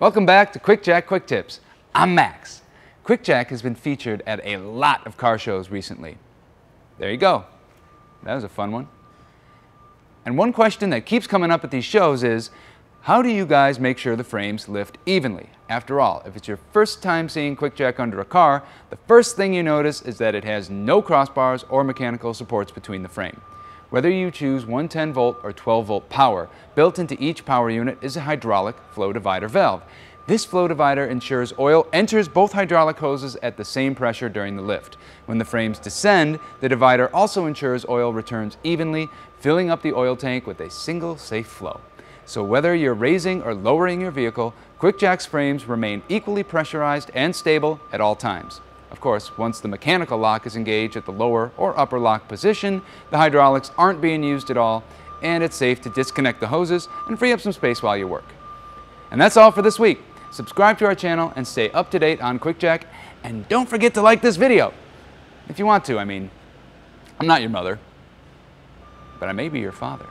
Welcome back to QuickJack Quick Tips. I'm Max. QuickJack has been featured at a lot of car shows recently. There you go. That was a fun one. And one question that keeps coming up at these shows is, how do you guys make sure the frames lift evenly? After all, if it's your first time seeing QuickJack under a car, the first thing you notice is that it has no crossbars or mechanical supports between the frame. Whether you choose 110 volt or 12 volt power, built into each power unit is a hydraulic flow divider valve. This flow divider ensures oil enters both hydraulic hoses at the same pressure during the lift. When the frames descend, the divider also ensures oil returns evenly, filling up the oil tank with a single safe flow. So whether you're raising or lowering your vehicle, QuickJack's frames remain equally pressurized and stable at all times. Course, once the mechanical lock is engaged at the lower or upper lock position, the hydraulics aren't being used at all, and it's safe to disconnect the hoses and free up some space while you work. And that's all for this week. Subscribe to our channel and stay up to date on QuickJack, and don't forget to like this video. If you want to, I mean, I'm not your mother, but I may be your father.